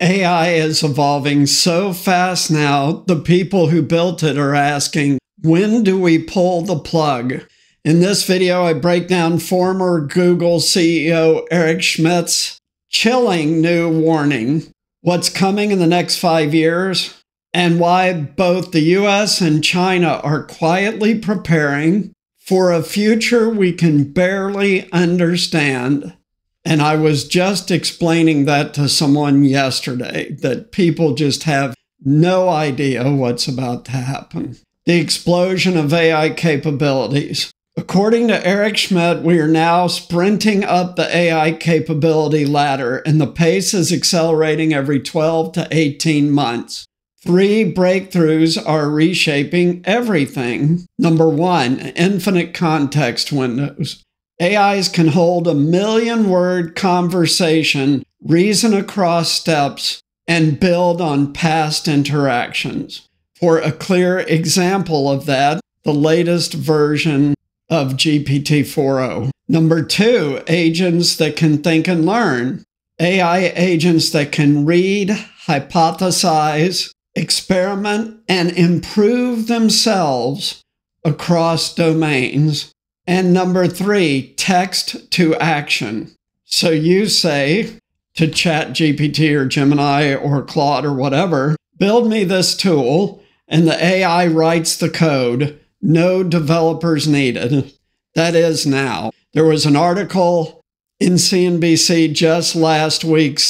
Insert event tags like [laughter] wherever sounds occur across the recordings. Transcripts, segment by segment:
AI is evolving so fast now, the people who built it are asking, when do we pull the plug? In this video, I break down former Google CEO Eric Schmidt's chilling new warning, what's coming in the next five years, and why both the US and China are quietly preparing for a future we can barely understand. And I was just explaining that to someone yesterday that people just have no idea what's about to happen. The explosion of AI capabilities. According to Eric Schmidt, we are now sprinting up the AI capability ladder, and the pace is accelerating every 12 to 18 months. Three breakthroughs are reshaping everything. Number one, infinite context windows. AIs can hold a million word conversation, reason across steps, and build on past interactions. For a clear example of that, the latest version of GPT 4.0. Number two, agents that can think and learn. AI agents that can read, hypothesize, experiment, and improve themselves across domains. And number three, text to action. So you say to Chat GPT or Gemini or Claude or whatever, build me this tool, and the AI writes the code. No developers needed. That is now. There was an article in CNBC just last week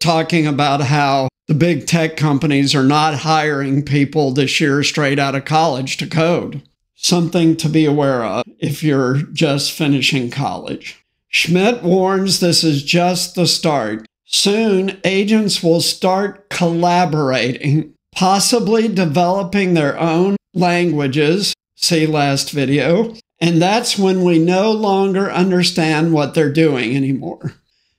talking about how the big tech companies are not hiring people this year straight out of college to code. Something to be aware of if you're just finishing college. Schmidt warns this is just the start. Soon, agents will start collaborating, possibly developing their own languages. See last video. And that's when we no longer understand what they're doing anymore.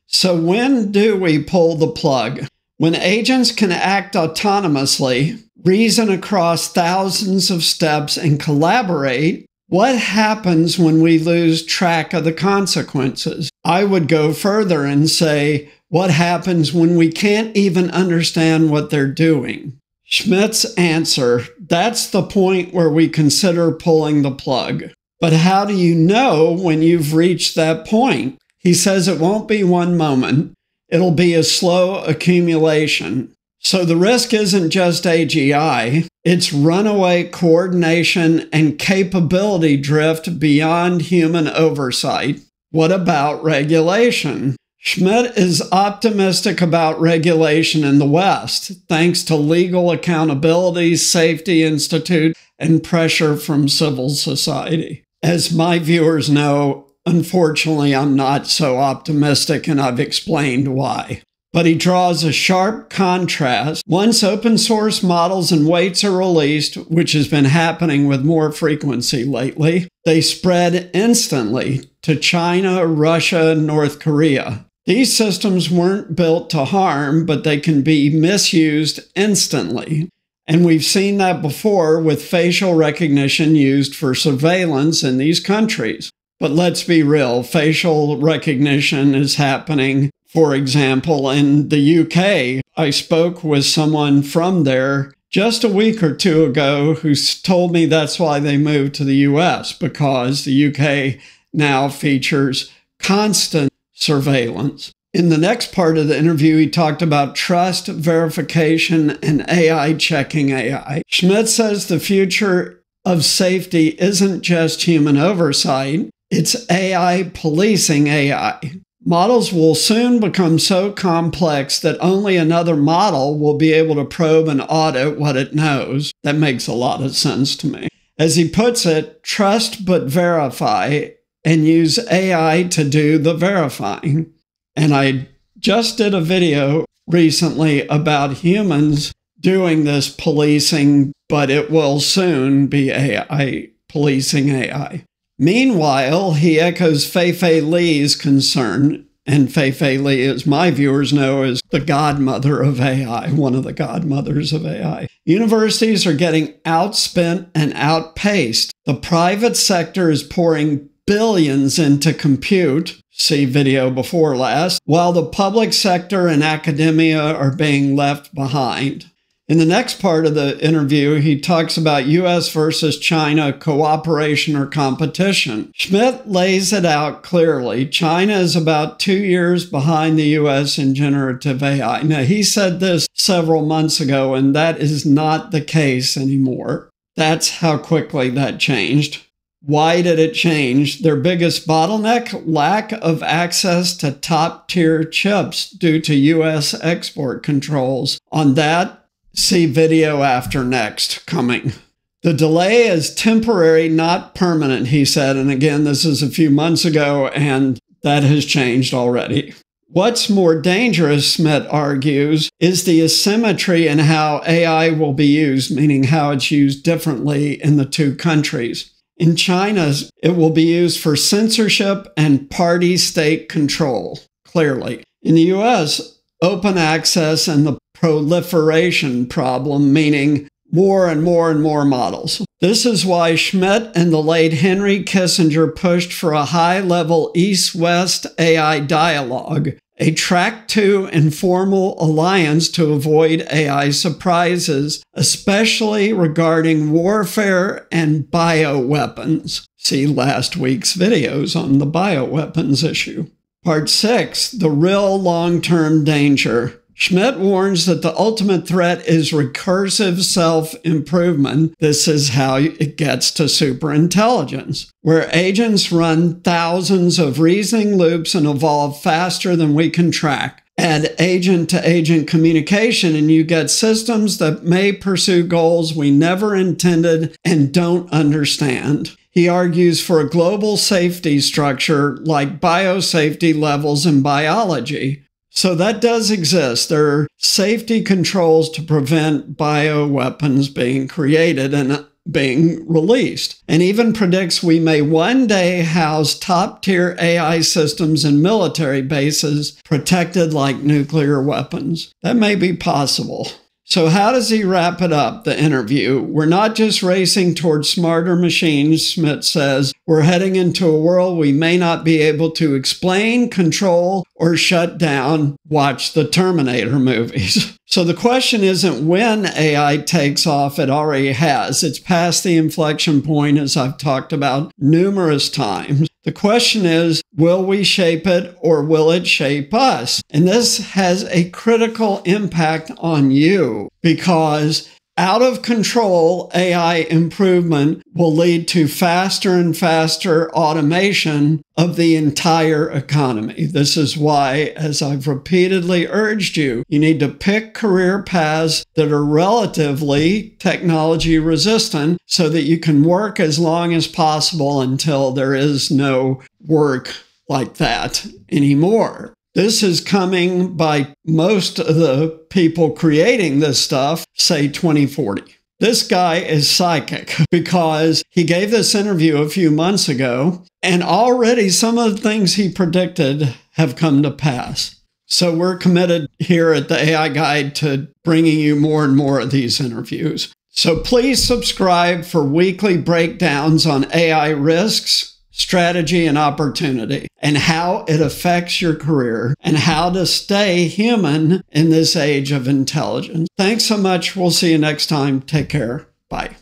So, when do we pull the plug? When agents can act autonomously, reason across thousands of steps, and collaborate, what happens when we lose track of the consequences? I would go further and say, what happens when we can't even understand what they're doing? Schmidt's answer that's the point where we consider pulling the plug. But how do you know when you've reached that point? He says it won't be one moment. It'll be a slow accumulation. So the risk isn't just AGI, it's runaway coordination and capability drift beyond human oversight. What about regulation? Schmidt is optimistic about regulation in the West, thanks to legal accountability, safety institute, and pressure from civil society. As my viewers know, Unfortunately, I'm not so optimistic, and I've explained why. But he draws a sharp contrast. Once open source models and weights are released, which has been happening with more frequency lately, they spread instantly to China, Russia, and North Korea. These systems weren't built to harm, but they can be misused instantly. And we've seen that before with facial recognition used for surveillance in these countries. But let's be real, facial recognition is happening. For example, in the UK, I spoke with someone from there just a week or two ago who told me that's why they moved to the US because the UK now features constant surveillance. In the next part of the interview, he talked about trust, verification, and AI checking AI. Schmidt says the future of safety isn't just human oversight, it's AI policing AI. Models will soon become so complex that only another model will be able to probe and audit what it knows. That makes a lot of sense to me. As he puts it, trust but verify and use AI to do the verifying. And I just did a video recently about humans doing this policing, but it will soon be AI policing AI. Meanwhile, he echoes Fei Fei Li's concern, and Fei Fei Li, as my viewers know, is the godmother of AI, one of the godmothers of AI. Universities are getting outspent and outpaced. The private sector is pouring billions into compute. See video before last, while the public sector and academia are being left behind. In the next part of the interview, he talks about US versus China cooperation or competition. Schmidt lays it out clearly. China is about two years behind the US in generative AI. Now, he said this several months ago, and that is not the case anymore. That's how quickly that changed. Why did it change? Their biggest bottleneck lack of access to top tier chips due to US export controls. On that, See video after next coming. The delay is temporary, not permanent, he said. And again, this is a few months ago, and that has changed already. What's more dangerous, Schmidt argues, is the asymmetry in how AI will be used, meaning how it's used differently in the two countries. In China, it will be used for censorship and party state control, clearly. In the US, open access and the proliferation problem, meaning more and more and more models. This is why Schmidt and the late Henry Kissinger pushed for a high level East West AI dialogue, a track to informal alliance two avoid AI surprises, especially regarding warfare and bioweapons. See last week's videos on the bioweapons issue. Part 6 The Real Long Term Danger. Schmidt warns that the ultimate threat is recursive self improvement. This is how it gets to superintelligence, where agents run thousands of reasoning loops and evolve faster than we can track. Add agent to agent communication, and you get systems that may pursue goals we never intended and don't understand. He argues for a global safety structure like biosafety levels in biology, so that does exist. There are safety controls to prevent bioweapons being created and uh, being released, and even predicts we may one day house top tier AI systems in military bases protected like nuclear weapons. That may be possible. So, how does he wrap it up, the interview? We're not just racing towards smarter machines, Schmidt says. We're heading into a world we may not be able to explain, control, or shut down. Watch the Terminator movies. [laughs] So, the question isn't when AI takes off, it already has. It's past the inflection point, as I've talked about numerous times. The question is, will we shape it or will it shape us? And this has a critical impact on you because out of control AI improvement will lead to faster and faster automation of the entire economy. This is why, as I've repeatedly urged you, you need to pick career paths that are relatively technology resistant so that you can work as long as possible until there is no work like that anymore. This is coming by most of the people creating this stuff say 2040. This guy is psychic [laughs] because he gave this interview a few months ago, and already some of the things he predicted have come to pass. So we're committed here at the AI Guide to bringing you more and more of these interviews. So please subscribe for weekly breakdowns on AI risks strategy, and opportunity, and how it affects your career, and how to stay human in this age of intelligence. Thanks so much. We'll see you next time. Take care. Bye.